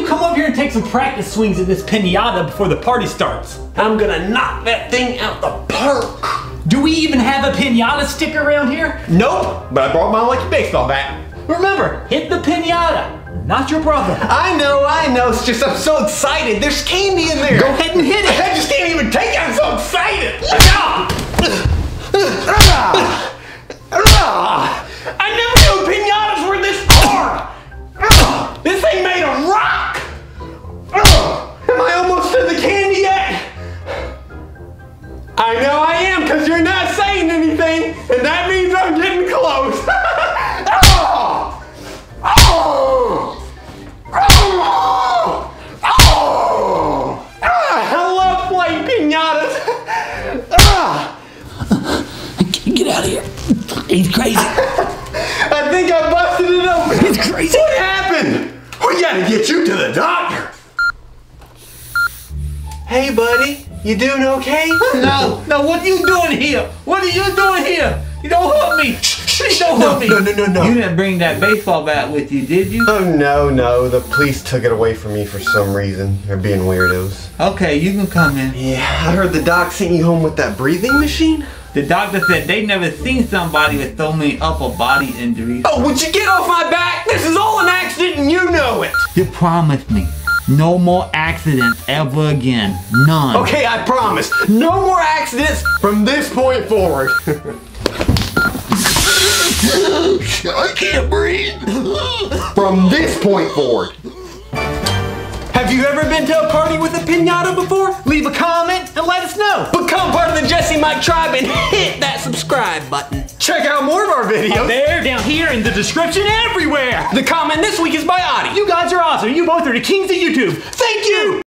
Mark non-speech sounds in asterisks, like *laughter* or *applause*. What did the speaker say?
you come over here and take some practice swings at this pinata before the party starts? I'm gonna knock that thing out the park. Do we even have a pinata stick around here? Nope, but I brought my lucky baseball bat. Remember, hit the pinata, not your brother. I know, I know. It's just I'm so excited. There's candy in there. Go ahead and hit it. *laughs* I just can't even take it. I'm so excited. *laughs* I never I know I am because you're not saying anything, and that means I'm getting close. *laughs* oh! Oh! Oh! Oh! Ah, I love playing pinatas. Ah, Get out of here. He's crazy. I think I busted it open. He's crazy. What happened? We gotta get you to the doctor. Hey, buddy. You doing okay? *laughs* No, no, what are you doing here? What are you doing here? You don't hurt me. Please don't hurt me. No, no, no, no. You didn't bring that baseball bat with you, did you? Oh, no, no. The police took it away from me for some reason. They're being weirdos. Okay, you can come in. Yeah, I heard the doc sent you home with that breathing machine. The doctor said they never seen somebody with so many upper body injuries. Oh, would you get off my back? This is all an accident and you know it. You promised me. No more accidents ever again. None. Okay, I promise. No more accidents from this point forward. *laughs* I can't breathe. from this point forward. Have you ever been to a party with a pinata before? Leave a comment and let us know. Become part of the Jesse Mike tribe and hit that subscribe button. Check out more of our videos. There, down here, in the description, everywhere. The comment this week is by Adi. You guys are awesome. You both are the kings of YouTube. Thank you.